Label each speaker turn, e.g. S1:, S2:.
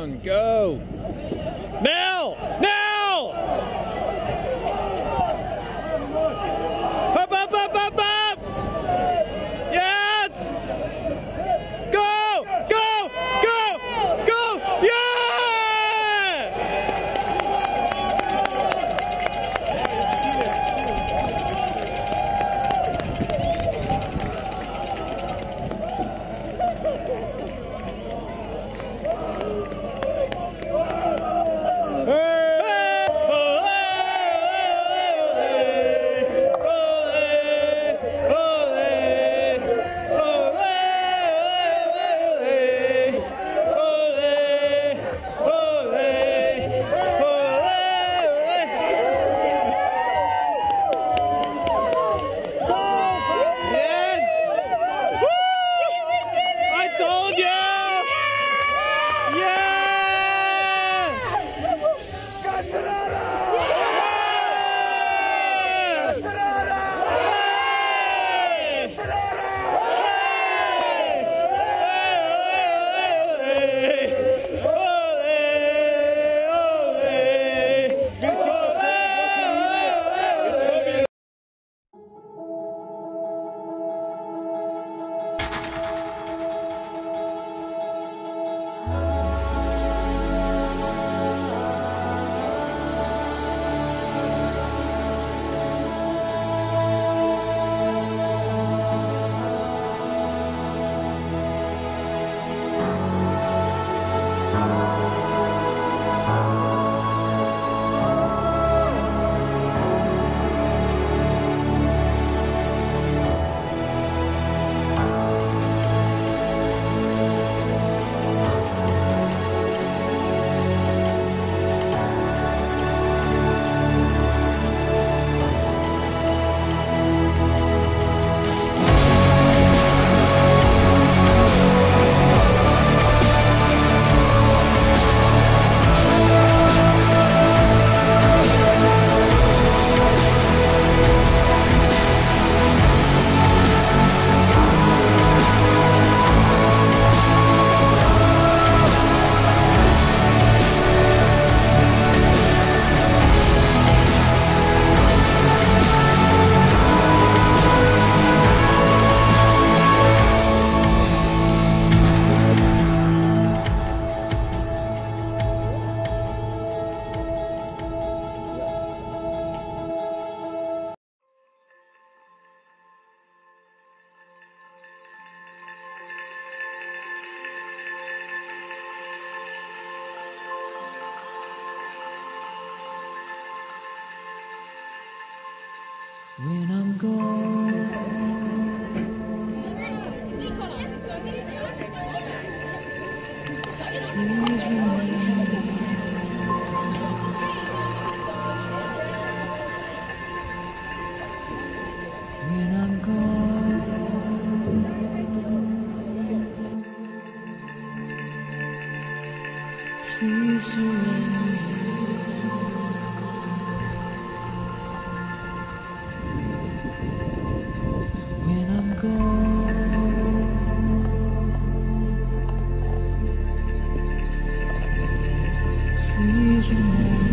S1: on, go.
S2: When I'm gone, gone, please